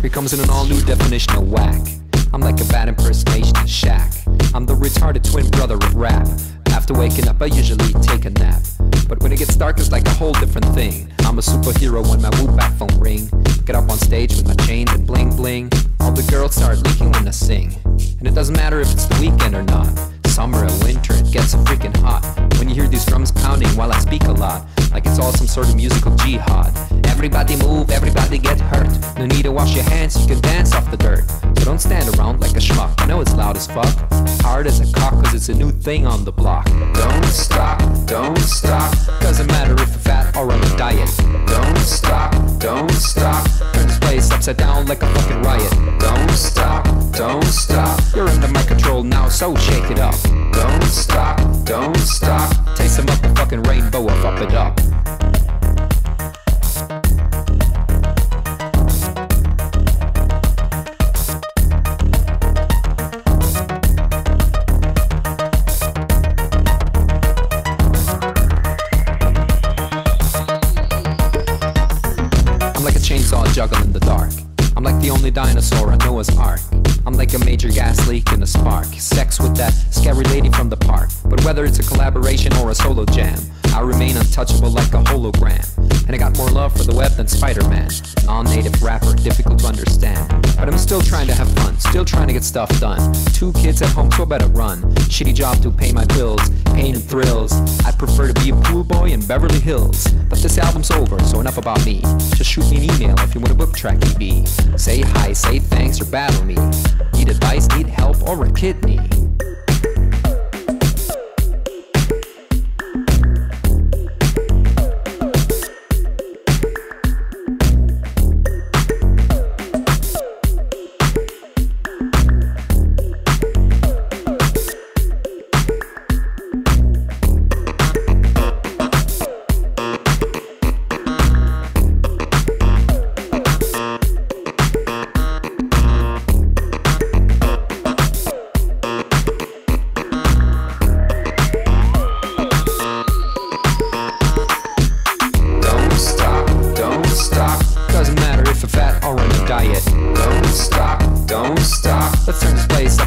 Here comes in an all new definition of whack. I'm like a bad impersonation of Shaq. I'm the retarded twin brother of rap. After waking up, I usually take a nap. But when it gets dark, it's like a whole different thing. I'm a superhero when my whoop back phone ring. Get up on stage with my chains and bling bling. All the girls start leaking when I sing. And it doesn't matter if it's the weekend or not. Summer and winter, it gets freaking hot. When you hear these drums pounding while I speak a lot, like it's all some sort of musical jihad. Everybody move, everybody get hurt. No need to wash your hands, you can dance off the dirt. So don't stand around like a schmuck. I know it's loud as fuck. Hard as a cock, cause it's a new thing on the block. Don't stop, don't stop. Doesn't matter if you're fat or on a diet. Upside down like a fucking riot. Don't stop, don't stop. You're under my control now, so shake it up. Don't stop, don't stop. Taste the fucking rainbow of up it up. I'm like the only dinosaur on Noah's Ark. I'm like a major gas leak in a spark. Sex with that scary lady from the park. But whether it's a collaboration or a solo jam, I remain untouchable like a hologram. And I got more love for the web than Spider-Man. Non-native rapper, difficult to understand. But I'm still trying to have fun, still trying to get stuff done. Two kids at home, so I better run. Shitty job to pay my bills, pain and thrills. I'd prefer to be a pool boy in Beverly Hills. But this album's over, so enough about me. Just shoot me an email if you want a book track EB. Say hi, say thanks, or battle me. Need advice, need help, or a kidney.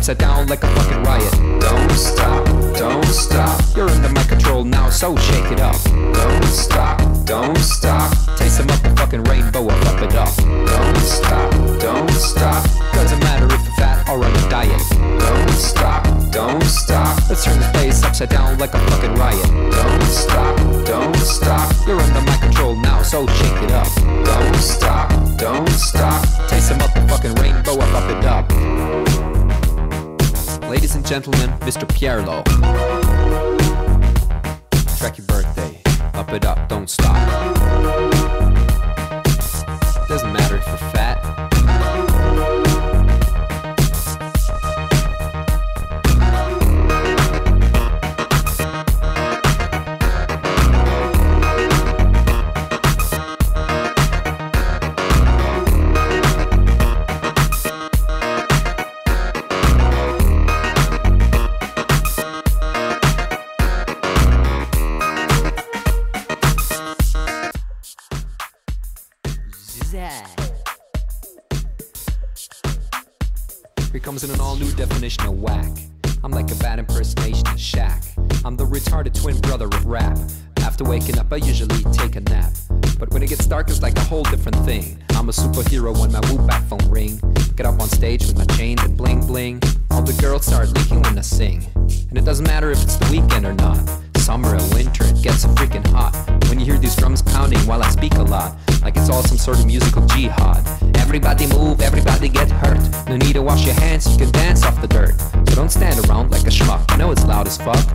Upside down like a fucking riot. Don't stop, don't stop. You're under my control now, so shake it up. Don't stop, don't stop. Taste the fucking rainbow up it up. Don't stop, don't stop. Doesn't matter if you're fat or on a diet. Don't stop, don't stop. Let's turn this place upside down like a fucking riot. Don't stop, don't stop. You're under my control now, so shake it up. Don't stop, don't stop. Taste the fucking rainbow of up it up. Ladies and gentlemen, Mr. Pierre Pierlo. Track your birthday. Up it up, don't stop. Doesn't matter if you're Here comes in an all new definition of whack. I'm like a bad impersonation of Shaq. I'm the retarded twin brother of rap. After waking up, I usually take a nap. But when it gets dark, it's like a whole different thing. I'm a superhero when my whoop back phone ring. Get up on stage with my chains and bling bling. All the girls start leaking when I sing. And it doesn't matter if it's the weekend or not. Summer or winter, it gets freaking hot. When you hear these drums pounding while I speak a lot, like it's all some sort of musical jihad. Everybody move, everybody get hurt. No need to wash your hands, you can dance off the dirt. So don't stand around like a schmuck. I know it's loud as fuck.